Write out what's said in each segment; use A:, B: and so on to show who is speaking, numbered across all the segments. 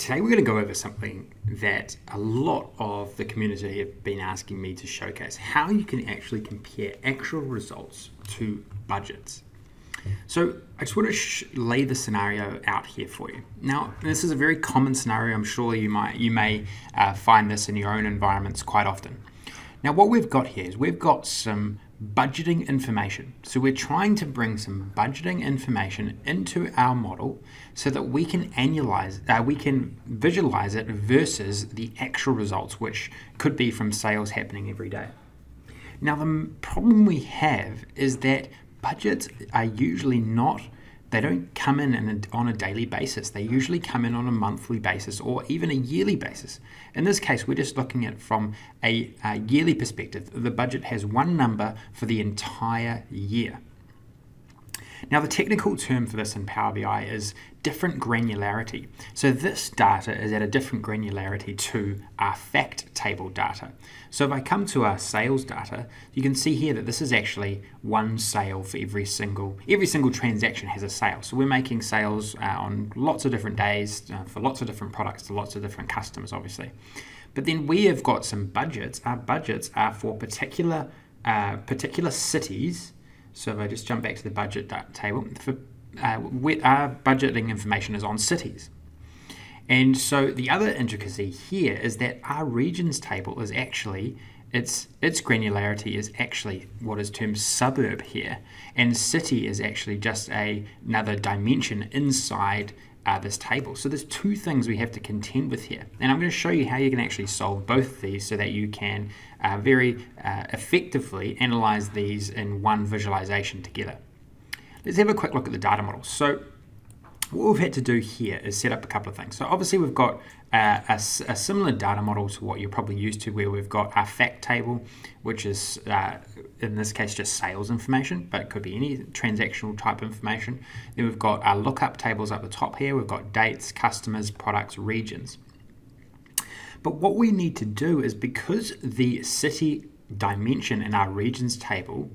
A: today we're going to go over something that a lot of the community have been asking me to showcase how you can actually compare actual results to budgets. So I just want to lay the scenario out here for you. Now, this is a very common scenario. I'm sure you might you may uh, find this in your own environments quite often. Now, what we've got here is we've got some budgeting information. So we're trying to bring some budgeting information into our model so that we can annualize, uh, we can visualize it versus the actual results, which could be from sales happening every day. Now, the problem we have is that budgets are usually not they don't come in on a daily basis. They usually come in on a monthly basis or even a yearly basis. In this case, we're just looking at from a yearly perspective. The budget has one number for the entire year. Now, the technical term for this in Power BI is different granularity. So this data is at a different granularity to our fact table data. So if I come to our sales data, you can see here that this is actually one sale for every single, every single transaction has a sale. So we're making sales uh, on lots of different days uh, for lots of different products to lots of different customers, obviously. But then we have got some budgets. Our budgets are for particular, uh, particular cities so if I just jump back to the budget table, for, uh, our budgeting information is on cities. And so the other intricacy here is that our regions table is actually its its granularity is actually what is termed suburb here, and city is actually just a, another dimension inside uh, this table. So there's two things we have to contend with here, and I'm going to show you how you can actually solve both of these so that you can uh, very uh, effectively analyze these in one visualization together. Let's have a quick look at the data model. So what we've had to do here is set up a couple of things. So obviously we've got a, a, similar data model to what you're probably used to where we've got our fact table, which is uh, in this case just sales information, but it could be any transactional type information. Then we've got our lookup tables up the top here. We've got dates, customers, products, regions. But what we need to do is because the city dimension in our regions table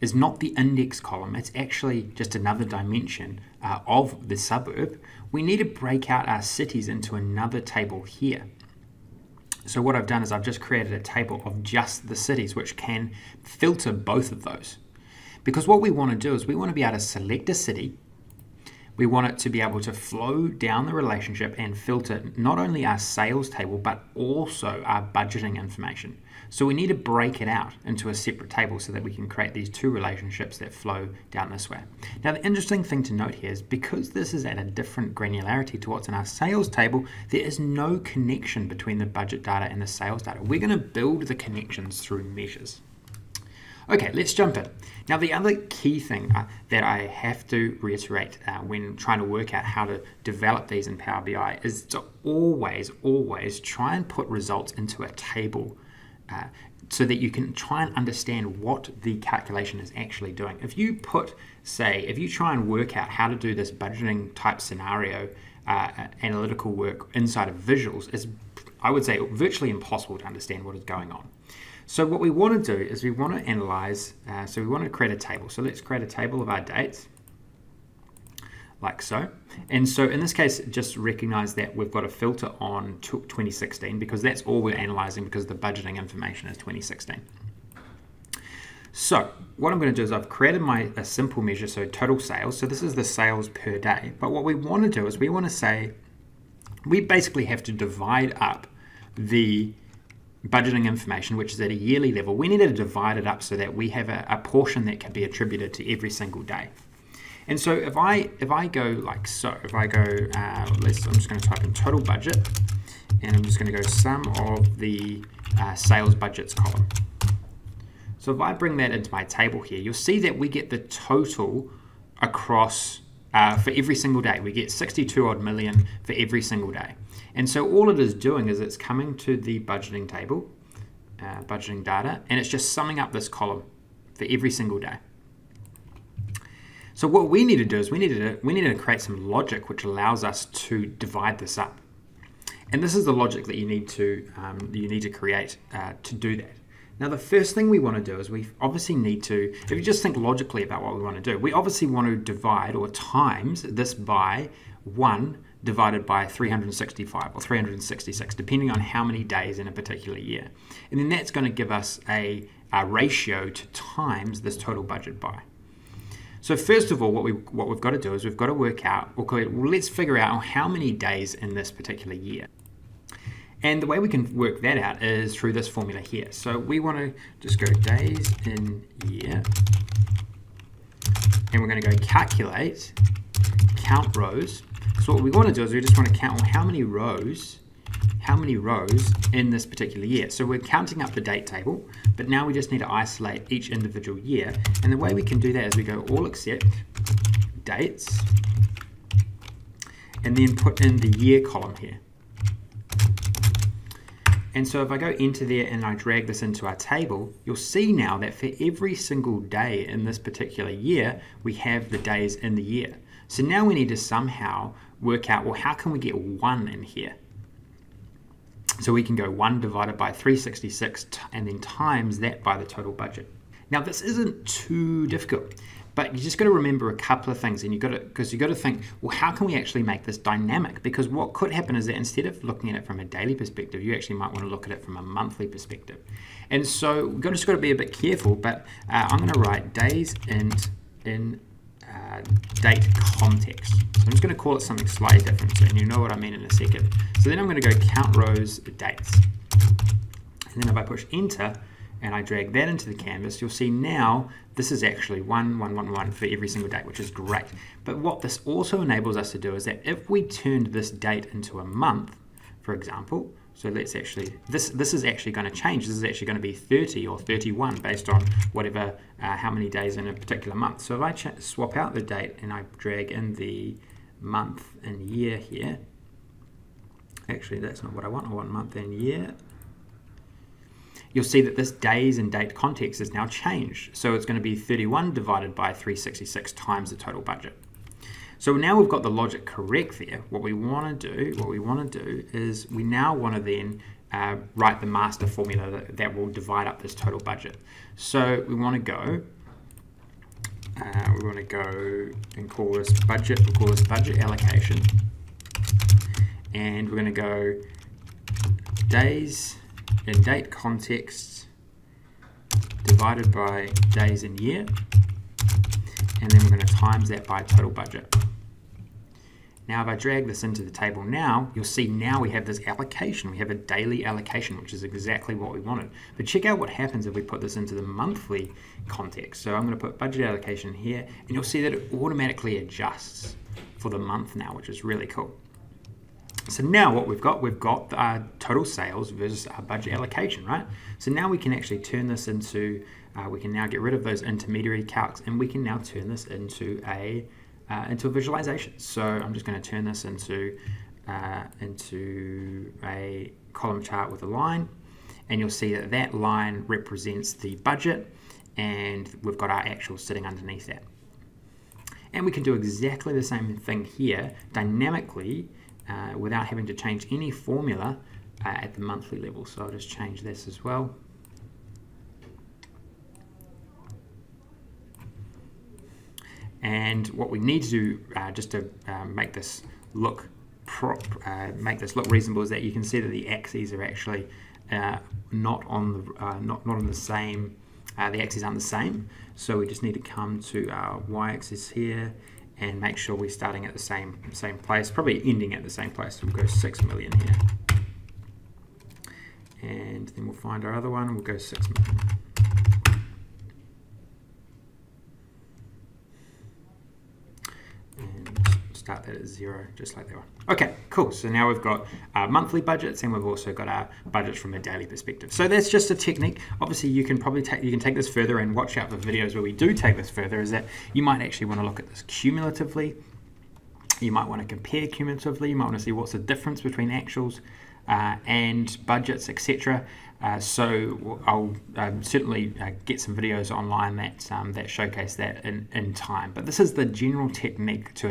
A: is not the index column, it's actually just another dimension uh, of the suburb, we need to break out our cities into another table here. So what I've done is I've just created a table of just the cities, which can filter both of those. Because what we want to do is we want to be able to select a city we want it to be able to flow down the relationship and filter not only our sales table, but also our budgeting information. So we need to break it out into a separate table so that we can create these two relationships that flow down this way. Now, the interesting thing to note here is because this is at a different granularity to what's in our sales table, there is no connection between the budget data and the sales data. We're going to build the connections through measures. Okay, let's jump in. Now, the other key thing uh, that I have to reiterate uh, when trying to work out how to develop these in Power BI is to always, always try and put results into a table uh, so that you can try and understand what the calculation is actually doing. If you put, say, if you try and work out how to do this budgeting type scenario uh, analytical work inside of visuals, it's, I would say, virtually impossible to understand what is going on. So what we want to do is we want to analyze, uh, so we want to create a table. So let's create a table of our dates, like so. And so in this case, just recognize that we've got a filter on 2016 because that's all we're analyzing because the budgeting information is 2016. So what I'm going to do is I've created my a simple measure, so total sales. So this is the sales per day. But what we want to do is we want to say, we basically have to divide up the budgeting information, which is at a yearly level, we need to divide it up so that we have a, a, portion that can be attributed to every single day. And so if I if I go like so, if I go, uh, let's, I'm just going to type in total budget, and I'm just going to go sum of the uh, sales budgets column. So if I bring that into my table here, you'll see that we get the total across uh, for every single day. We get 62 odd million for every single day. And so all it is doing is it's coming to the budgeting table, uh, budgeting data, and it's just summing up this column for every single day. So what we need to do is we need to we need to create some logic which allows us to divide this up. And this is the logic that you need to um, you need to create uh, to do that. Now, the first thing we want to do is we obviously need to, if you just think logically about what we want to do, we obviously want to divide or times this by 1 divided by 365 or 366, depending on how many days in a particular year. And then that's going to give us a, a ratio to times this total budget by. So first of all, what we what we've got to do is we've got to work out. Okay, well, let's figure out how many days in this particular year. And the way we can work that out is through this formula here. So we want to just go days in year, and we're going to go calculate count rows. So what we want to do is we just want to count how many rows how many rows in this particular year. So we're counting up the date table, but now we just need to isolate each individual year. And the way we can do that is we go all except dates, and then put in the year column here. And so if I go into there and I drag this into our table, you'll see now that for every single day in this particular year, we have the days in the year. So now we need to somehow work out, well, how can we get one in here? So we can go 1 divided by 366 and then times that by the total budget. Now this isn't too difficult, but you just got to remember a couple of things and you got to because you got to think, well, how can we actually make this dynamic? Because what could happen is that instead of looking at it from a daily perspective, you actually might want to look at it from a monthly perspective. And so we've just got to be a bit careful, but uh, I'm going to write days in in uh, date context. So I'm just going to call it something slightly different, so and you know what I mean in a second. So then I'm going to go count rows dates. And then if I push enter and I drag that into the canvas, you'll see now this is actually 1, 1, 1, 1 for every single date, which is great. But what this also enables us to do is that if we turned this date into a month, for example, so let's actually, this this is actually going to change. This is actually going to be 30 or 31 based on whatever, uh, how many days in a particular month. So if I swap out the date and I drag in the month and year here, actually that's not what I want, I want month and year. You'll see that this days and date context is now changed. So it's going to be 31 divided by 366 times the total budget. So now we've got the logic correct there. What we want to do, what we want to do is we now want to then uh, write the master formula that, that, will divide up this total budget. So we want to go, uh, we want to go and call this budget, we'll call this budget allocation. And we're going to go days in date context divided by days in year and then we're going to times that by total budget. Now if I drag this into the table now, you'll see now we have this allocation. We have a daily allocation, which is exactly what we wanted. But check out what happens if we put this into the monthly context. So I'm going to put budget allocation here, and you'll see that it automatically adjusts for the month now, which is really cool. So now what we've got, we've got our total sales versus our budget allocation, right? So now we can actually turn this into, uh, we can now get rid of those intermediary calcs, and we can now turn this into a uh, into a visualization. So I'm just going to turn this into, uh, into a column chart with a line and you'll see that that line represents the budget and we've got our actual sitting underneath that. And we can do exactly the same thing here dynamically uh, without having to change any formula uh, at the monthly level. So I'll just change this as well. And what we need to do uh, just to uh, make this look prop, uh, make this look reasonable is that you can see that the axes are actually uh, not on the uh, not not on the same. Uh, the axes aren't the same, so we just need to come to our y-axis here and make sure we're starting at the same same place, probably ending at the same place. So we'll go six million here, and then we'll find our other one. We'll go six million. Start that at zero, just like that one. Okay, cool. So now we've got our monthly budgets and we've also got our budgets from a daily perspective. So that's just a technique. Obviously, you can probably take you can take this further and watch out for videos where we do take this further. Is that you might actually want to look at this cumulatively. You might want to compare cumulatively. You might want to see what's the difference between actuals uh, and budgets, etc. Uh, so I'll um, certainly uh, get some videos online that um, that showcase that in, in time. But this is the general technique to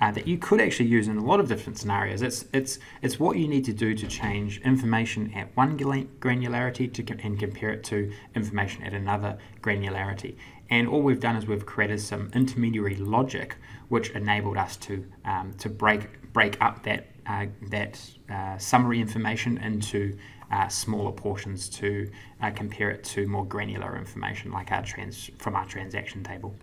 A: uh, that you could actually use in a lot of different scenarios. It's it's it's what you need to do to change information at one granularity to and compare it to information at another granularity. And all we've done is we've created some intermediary logic which enabled us to um, to break break up that uh, that uh, summary information into uh, smaller portions to uh, compare it to more granular information like our trans from our transaction table.